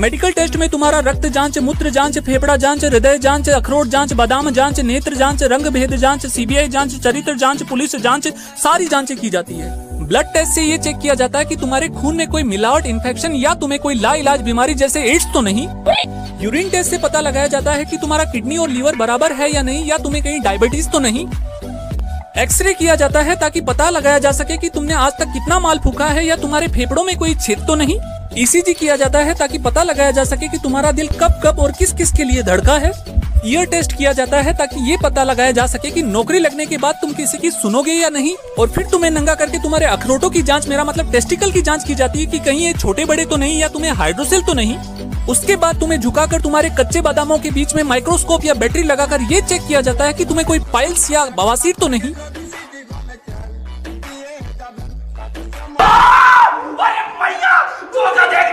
Medical test में तुम्हारा रक्त जाँच, मूत्र जाँच, फेफड़ा जाँच, हृदय जाँच, अखरोट जाँच, बादाम जाँच, नेत्र जाँच, रंग भेद जाँच, सीबीआई जाँच, चरित्र जाँच, पुलिस जाँच, सारी जांचें की जाती है। ब्लड टेस्ट से ये चेक किया जाता है कि तुम्हारे खून में कोई मिलावट, इन्फेक्शन या तुम्हें कोई लाइलाज बीमारी जैसे एड्स तो नहीं। यूरिन टेस्ट से पता लगाया जाता है कि तुम्हारा किडनी और लीवर बराबर है या नहीं या तुम्हें कहीं डायबिटीज़ तो नहीं। एक्सरे किया जाता है ताकि पता लगाया जा सके कि तुमने आज तक कितना माल फूका है या तुम्हारे फेफड़ों में कोई छेद तो नहीं। ईसीजी किया जाता है ताकि पता लगाया जा सके कि तुम्हारा दिल कब कब और किस किस के लिए धड़का है। ईयर टेस्ट किया जाता है ताकि ये पता लगाया जा सके कि नौकरी लगने के बाद तुम किसी की सुनोगे या नहीं। और फिर तुम्हें नंगा करके तुम्हारे अखरोटों की जाँच, मेरा मतलब टेस्टिकल की जाँच की जाती है कि कहीं ये छोटे बड़े तो नहीं या तुम्हें हाइड्रोसेल तो नहीं। उसके बाद तुम्हें झुकाकर तुम्हारे कच्चे बादामों के बीच में माइक्रोस्कोप या बैटरी लगाकर ये चेक किया जाता है कि तुम्हें कोई पाइल्स या बवासीर तो नहीं।